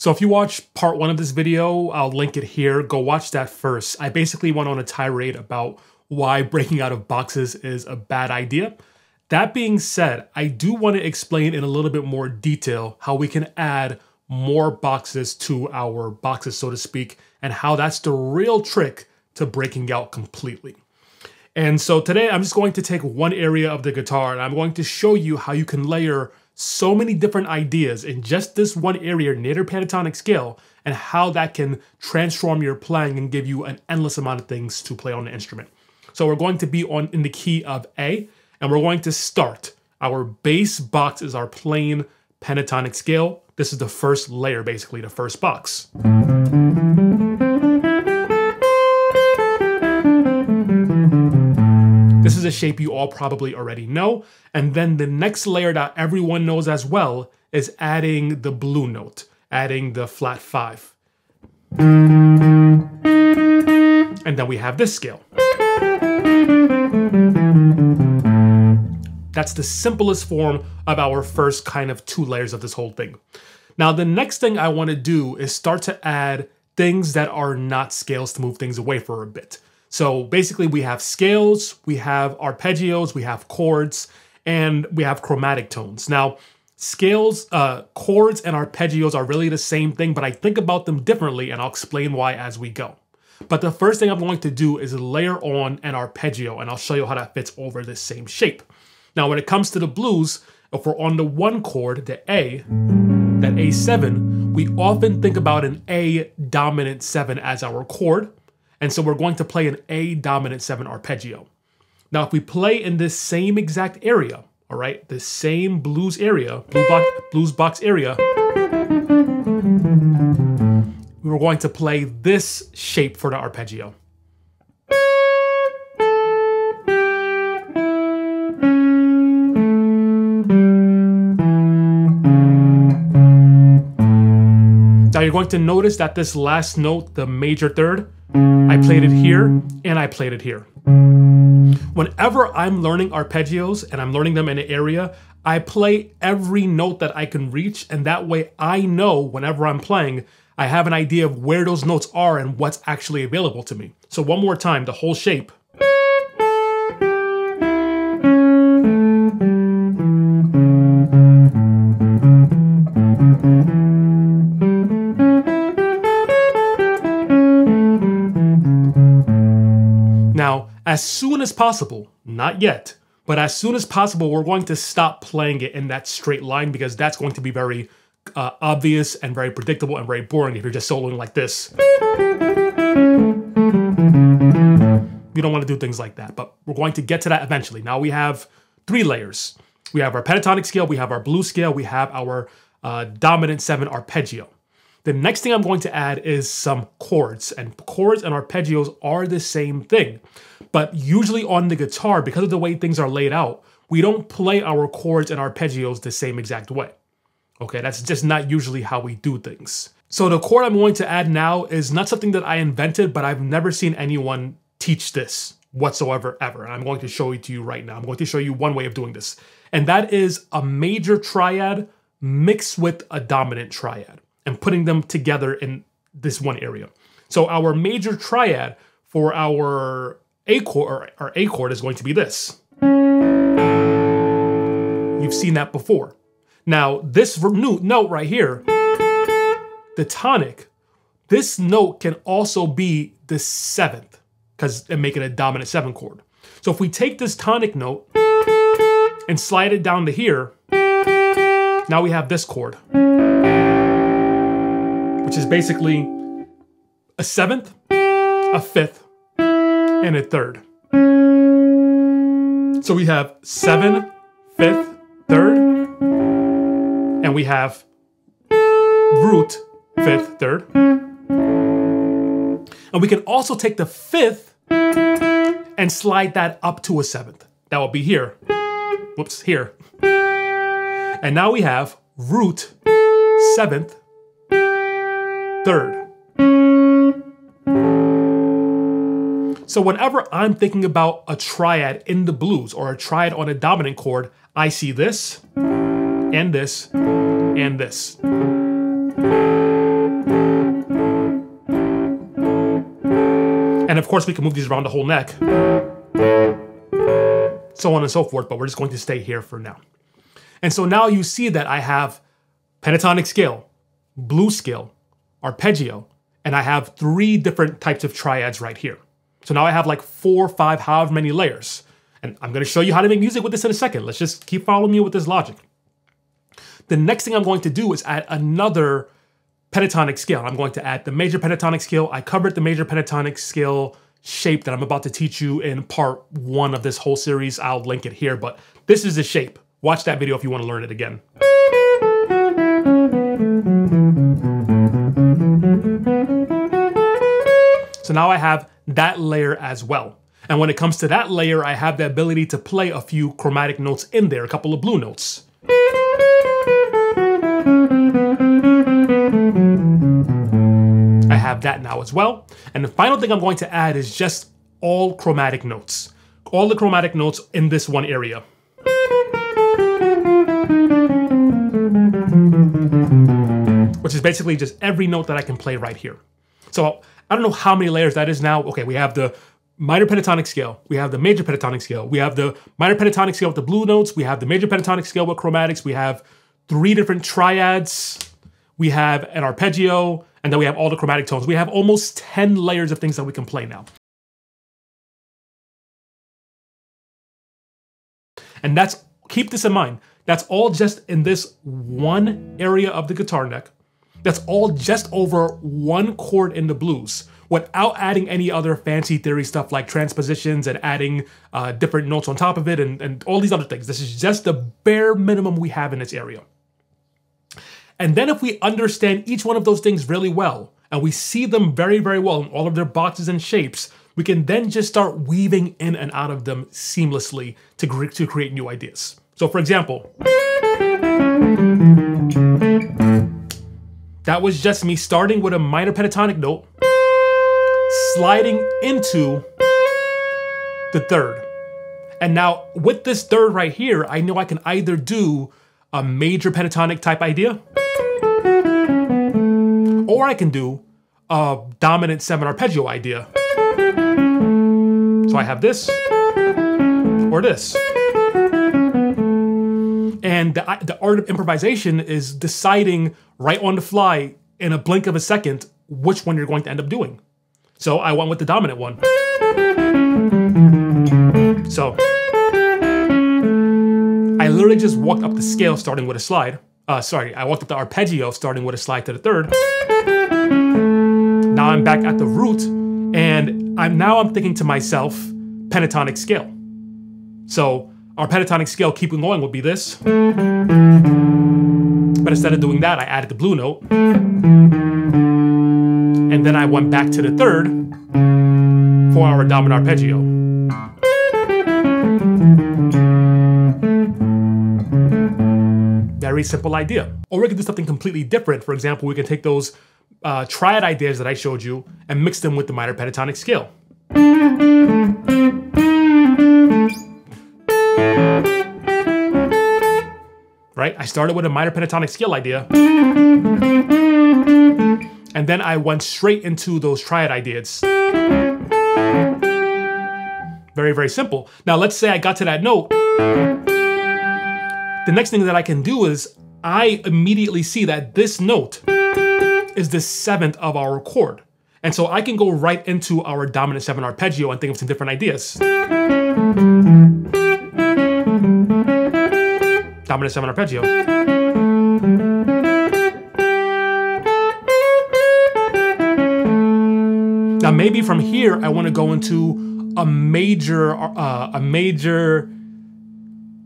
So if you watch part one of this video, I'll link it here. Go watch that first. I basically went on a tirade about why breaking out of boxes is a bad idea. That being said, I do want to explain in a little bit more detail how we can add more boxes to our boxes, so to speak, and how that's the real trick to breaking out completely. And so today I'm just going to take one area of the guitar and I'm going to show you how you can layer so many different ideas in just this one area, nadir pentatonic scale, and how that can transform your playing and give you an endless amount of things to play on the instrument. So we're going to be on in the key of A, and we're going to start. Our base box is our plain pentatonic scale. This is the first layer, basically, the first box. A shape you all probably already know. And then the next layer that everyone knows as well is adding the blue note, adding the flat five. And then we have this scale. That's the simplest form of our first kind of two layers of this whole thing. Now, the next thing I want to do is start to add things that are not scales to move things away for a bit. So basically we have scales, we have arpeggios, we have chords, and we have chromatic tones. Now, scales, uh, chords, and arpeggios are really the same thing, but I think about them differently, and I'll explain why as we go. But the first thing I'm going to do is layer on an arpeggio, and I'll show you how that fits over this same shape. Now, when it comes to the blues, if we're on the one chord, the A, that A7, we often think about an A dominant 7 as our chord, and so we're going to play an A dominant 7 arpeggio. Now, if we play in this same exact area, all right, the same blues area, blue box, blues box area, we're going to play this shape for the arpeggio. Now you're going to notice that this last note, the major third, I played it here and I played it here. Whenever I'm learning arpeggios and I'm learning them in an area, I play every note that I can reach and that way I know whenever I'm playing, I have an idea of where those notes are and what's actually available to me. So one more time, the whole shape. As soon as possible, not yet, but as soon as possible, we're going to stop playing it in that straight line because that's going to be very uh, obvious and very predictable and very boring if you're just soloing like this. You don't want to do things like that, but we're going to get to that eventually. Now we have three layers. We have our pentatonic scale, we have our blues scale, we have our uh, dominant seven arpeggio. The next thing I'm going to add is some chords, and chords and arpeggios are the same thing. But usually on the guitar, because of the way things are laid out, we don't play our chords and arpeggios the same exact way. Okay, that's just not usually how we do things. So the chord I'm going to add now is not something that I invented, but I've never seen anyone teach this whatsoever ever. And I'm going to show it to you right now. I'm going to show you one way of doing this. And that is a major triad mixed with a dominant triad and putting them together in this one area. So our major triad for our a chord, or A chord is going to be this. You've seen that before. Now, this new note right here, the tonic, this note can also be the seventh, because and make it a dominant seven chord. So if we take this tonic note and slide it down to here, now we have this chord, which is basically a seventh, a fifth, and a third. So we have seven, fifth, third, and we have root, fifth, third. And we can also take the fifth and slide that up to a seventh. That will be here. Whoops, here. And now we have root, seventh, third. So whenever I'm thinking about a triad in the blues or a triad on a dominant chord, I see this, and this, and this. And of course we can move these around the whole neck, so on and so forth, but we're just going to stay here for now. And so now you see that I have pentatonic scale, blue scale, arpeggio, and I have three different types of triads right here. So now I have like four, five, however many layers. And I'm gonna show you how to make music with this in a second. Let's just keep following me with this logic. The next thing I'm going to do is add another pentatonic scale. I'm going to add the major pentatonic scale. I covered the major pentatonic scale shape that I'm about to teach you in part one of this whole series. I'll link it here, but this is the shape. Watch that video if you want to learn it again. So now I have that layer as well. And when it comes to that layer, I have the ability to play a few chromatic notes in there, a couple of blue notes. I have that now as well. And the final thing I'm going to add is just all chromatic notes. All the chromatic notes in this one area. Which is basically just every note that I can play right here. So I don't know how many layers that is now. Okay, we have the minor pentatonic scale, we have the major pentatonic scale, we have the minor pentatonic scale with the blue notes, we have the major pentatonic scale with chromatics, we have three different triads, we have an arpeggio, and then we have all the chromatic tones. We have almost 10 layers of things that we can play now. And that's, keep this in mind, that's all just in this one area of the guitar neck. That's all just over one chord in the blues without adding any other fancy theory stuff like transpositions and adding uh, different notes on top of it and, and all these other things. This is just the bare minimum we have in this area. And then if we understand each one of those things really well, and we see them very, very well in all of their boxes and shapes, we can then just start weaving in and out of them seamlessly to, to create new ideas. So for example, that was just me starting with a minor pentatonic note, sliding into the third. And now with this third right here, I know I can either do a major pentatonic type idea, or I can do a dominant seven arpeggio idea. So I have this or this. And the, the art of improvisation is deciding right on the fly in a blink of a second which one you're going to end up doing. So I went with the dominant one. So I literally just walked up the scale starting with a slide. Uh, sorry, I walked up the arpeggio starting with a slide to the third. Now I'm back at the root, and I'm now I'm thinking to myself, pentatonic scale. So our pentatonic scale keeping going would be this. But instead of doing that, I added the blue note. And then I went back to the third for our dominant arpeggio. Very simple idea. Or we could do something completely different. For example, we can take those uh, triad ideas that I showed you and mix them with the minor pentatonic scale. Right? I started with a minor pentatonic scale idea. And then I went straight into those triad ideas. Very, very simple. Now, let's say I got to that note the next thing that I can do is I immediately see that this note is the seventh of our chord. And so I can go right into our dominant seven arpeggio and think of some different ideas. Dominant seven arpeggio. Now maybe from here I want to go into a major, uh, a major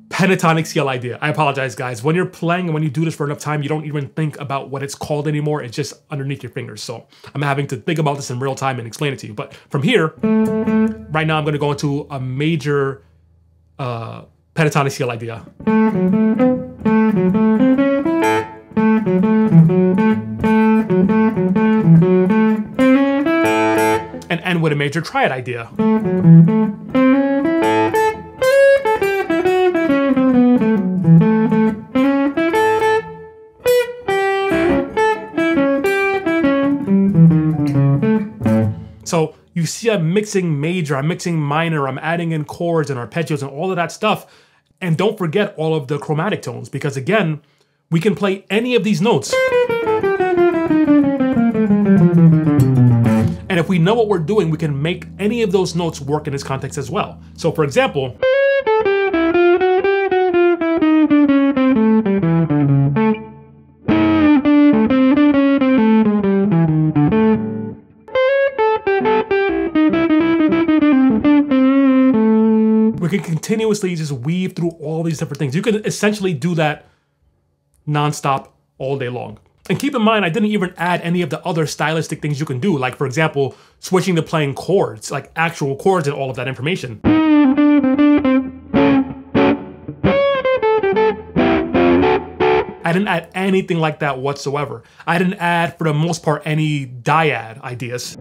pentatonic scale idea. I apologize, guys. When you're playing and when you do this for enough time, you don't even think about what it's called anymore. It's just underneath your fingers. So I'm having to think about this in real time and explain it to you. But from here, right now, I'm going to go into a major uh, pentatonic scale idea. And end with a major triad idea. You see I'm mixing major, I'm mixing minor, I'm adding in chords and arpeggios and all of that stuff. And don't forget all of the chromatic tones because again, we can play any of these notes. And if we know what we're doing, we can make any of those notes work in this context as well. So for example, continuously just weave through all these different things. You can essentially do that nonstop all day long. And keep in mind, I didn't even add any of the other stylistic things you can do, like for example, switching to playing chords, like actual chords and all of that information. I didn't add anything like that whatsoever. I didn't add, for the most part, any dyad ideas.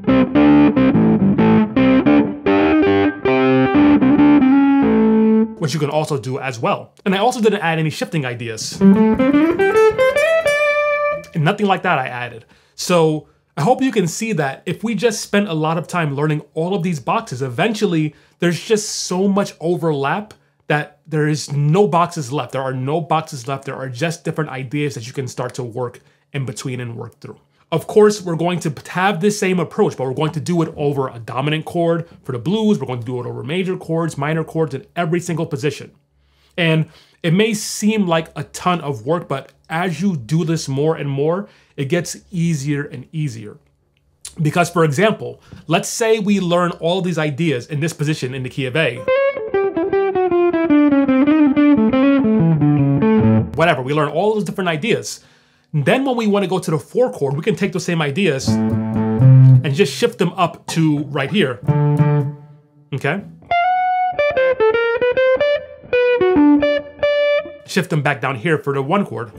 Which you can also do as well. And I also didn't add any shifting ideas. And nothing like that I added. So I hope you can see that if we just spent a lot of time learning all of these boxes, eventually there's just so much overlap that there is no boxes left. There are no boxes left. There are just different ideas that you can start to work in between and work through. Of course, we're going to have this same approach, but we're going to do it over a dominant chord for the blues. We're going to do it over major chords, minor chords in every single position. And it may seem like a ton of work, but as you do this more and more, it gets easier and easier. Because for example, let's say we learn all these ideas in this position in the key of A. Whatever, we learn all those different ideas. Then when we want to go to the four chord, we can take those same ideas and just shift them up to right here. Okay? shift them back down here for the one chord.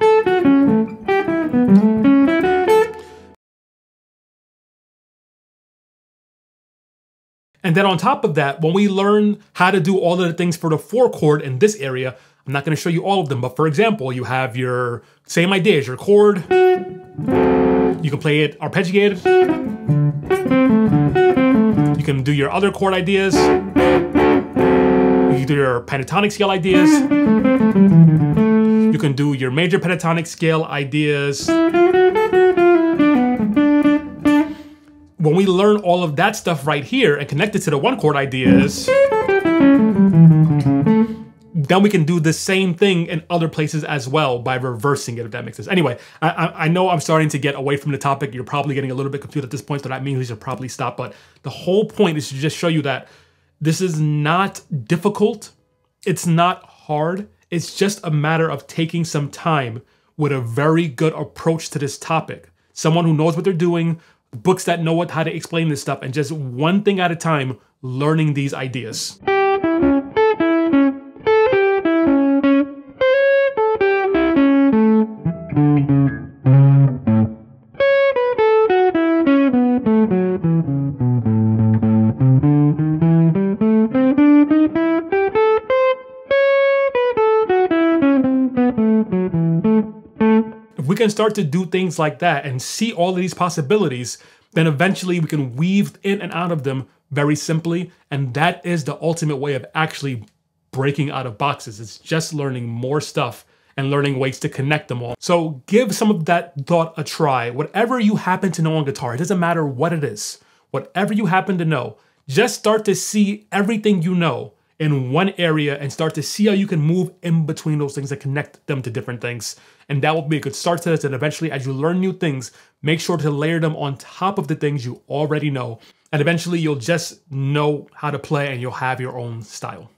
And then on top of that, when we learn how to do all of the things for the four chord in this area, I'm not gonna show you all of them, but for example, you have your same idea as your chord. You can play it arpeggiated. You can do your other chord ideas. You can do your pentatonic scale ideas. You can do your major pentatonic scale ideas. When we learn all of that stuff right here and connect it to the one chord ideas, then we can do the same thing in other places as well by reversing it, if that makes sense. Anyway, I, I, know I'm starting to get away from the topic. You're probably getting a little bit confused at this point, so that means we should probably stop. But the whole point is to just show you that this is not difficult. It's not hard. It's just a matter of taking some time with a very good approach to this topic. Someone who knows what they're doing, books that know what, how to explain this stuff, and just one thing at a time, learning these ideas. Start to do things like that and see all of these possibilities, then eventually we can weave in and out of them very simply. And that is the ultimate way of actually breaking out of boxes. It's just learning more stuff and learning ways to connect them all. So give some of that thought a try. Whatever you happen to know on guitar, it doesn't matter what it is, whatever you happen to know, just start to see everything you know in one area and start to see how you can move in between those things and connect them to different things. And that will be a good start to this. And eventually, as you learn new things, make sure to layer them on top of the things you already know. And eventually, you'll just know how to play and you'll have your own style.